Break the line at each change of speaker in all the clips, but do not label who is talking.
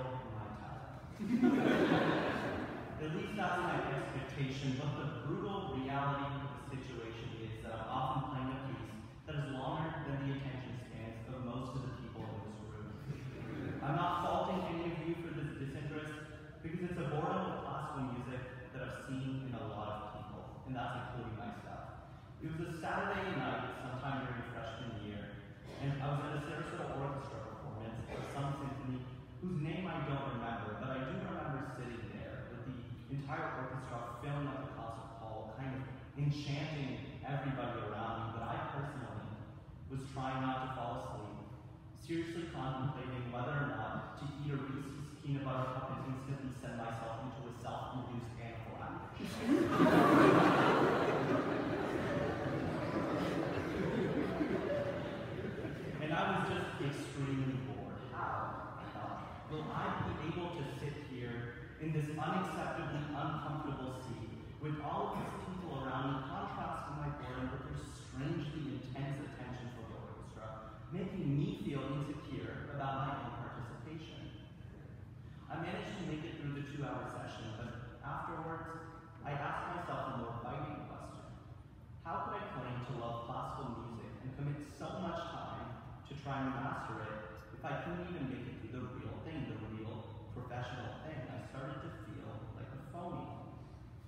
The my time. At least that's my expectation, but the brutal reality of the situation is that I'm often playing a piece that is longer than the attention spans of most of the people in this room. I'm not faulting any of you for this disinterest, because it's a boredom of classical music that I've seen in a lot of people, and that's including myself. It was a Saturday night sometime during freshman year, and I was at a Sarasota Orchestra performance of some symphony whose name I don't remember, but I do remember sitting there with the entire orchestra filling up the concert hall, kind of enchanting everybody around me, but I personally was trying not to fall asleep, seriously contemplating whether or not to eat a Reese's peanut butter cup and instantly send myself into a self-induced anaphylactic. And I was just extremely bored. How? I thought, will I be able to sit here in this unacceptably uncomfortable seat with all of these people around me contrasting my boredom with their strangely intense attention for the orchestra, making me feel insecure about my own participation? I managed to make it through the two-hour session, but afterwards, I asked myself a more biting question. How could I claim to love classical music and commit so much time to try and master it if I couldn't even make it through the real thing, the real professional thing? Started to feel like a phony.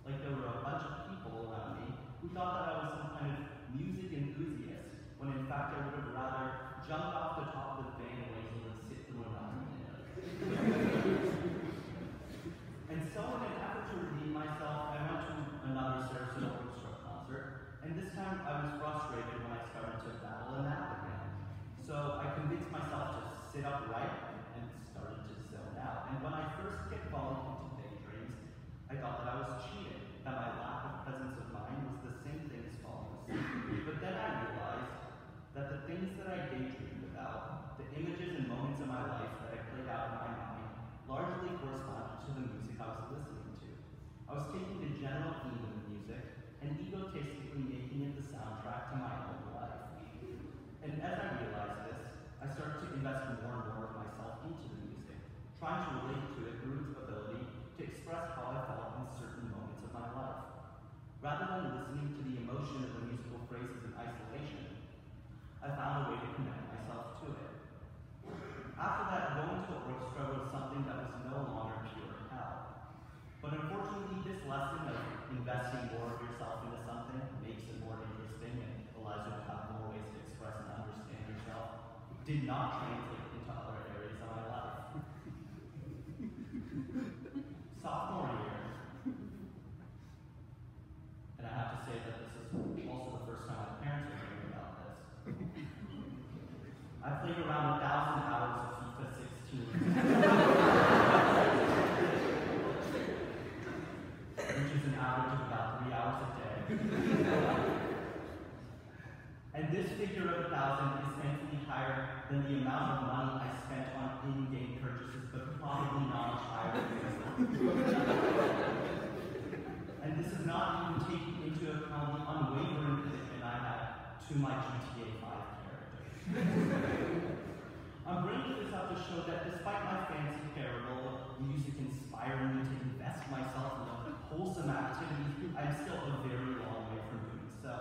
Like there were a bunch of people around me who thought that I was some kind of music enthusiast, when in fact I would have rather jumped off the top of the bandwagon and sit through an album. and so in an effort to redeem myself, I went to another Sarasota Orchestra concert, and this time I was frustrated when I started to battle and nap again. So I convinced myself to sit upright and started to zone out. And when I first kept falling into daydreams, I thought that I was cheating, that my lack of presence of mind was the same thing as falling asleep. But then I realized that the things that I daydreamed about, the images and moments in my life that I played out in my mind, largely corresponded to the music I was listening to. I was taking the general theme of the music and egotistically making it the soundtrack to my own life. And as I realized this, I started to invest more and more of myself into the music, trying to relate to it through its ability to express how I felt in certain moments of my life. Rather than listening to the emotion of the musical phrases in isolation, I found a way to connect myself to it. After that, going to the orchestra was something that was no longer pure hell. But unfortunately, this lesson of investing more of yourself into something makes it more interesting and allows you to have more ways to express and understand yourself did not translate into other areas of my life. Sophomore year, and I have to say that this is also the first time my parents are hearing about this. I played around a thousand hours of FIFA 16. which is an average of about three hours a day. and this figure of a thousand is thankfully higher than the amount of money I spent on in-game purchases, but probably not much higher and this is not even taking into account the unwavering commitment I have to my GTA 5 character. I'm bringing this up to show that despite my fancy parable music inspiring me to invest myself in a wholesome activity, I'm still a very long way from doing so.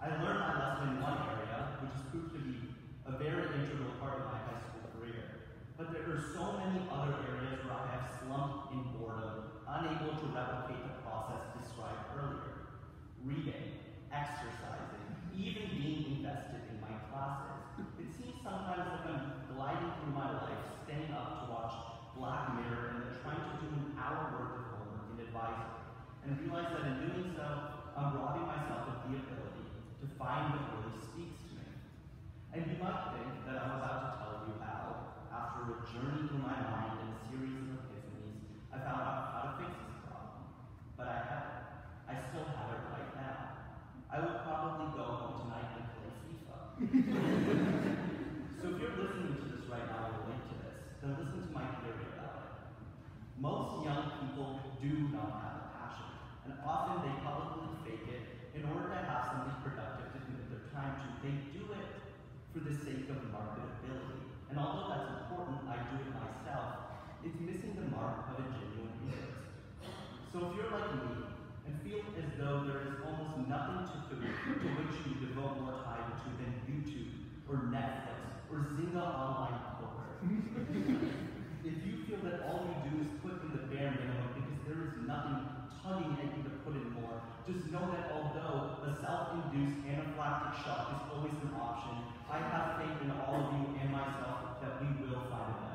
I learned my lesson in one area, which has proved to be a very integral part of my high school career. But there are so many other areas where I have slumped in boredom, unable to replicate the process described earlier. Reading, exercising, even being invested It seems sometimes like I'm gliding through my life, staying up to watch Black Mirror and then trying to do an hour worth of homework in Advisor, and realize that in doing so, I'm robbing myself of the ability to find what really speaks to me. And you might think that I'm about to tell you how, after a journey through my mind and a series of epiphanies, I found out how to fix this problem. But I haven't. I still have it right now. I will probably go home tonight and play FIFA. So if you're listening to this right now and relate to this, then listen to my theory about it. Most young people do not have a passion, and often they publicly fake it in order to have something productive to commit their time to. They do it for the sake of marketability. And although that's important, I do it myself, it's missing the mark of a genuine interest. So if you're like me, though there is almost nothing to, to, which you devote more time to than YouTube or Netflix or Zynga Online Poker. if you feel that all you do is put in the bare minimum because there is nothing tugging at you to put in more, just know that although a self-induced anaphylactic shock is always an option, I have faith in all of you and myself that we will find a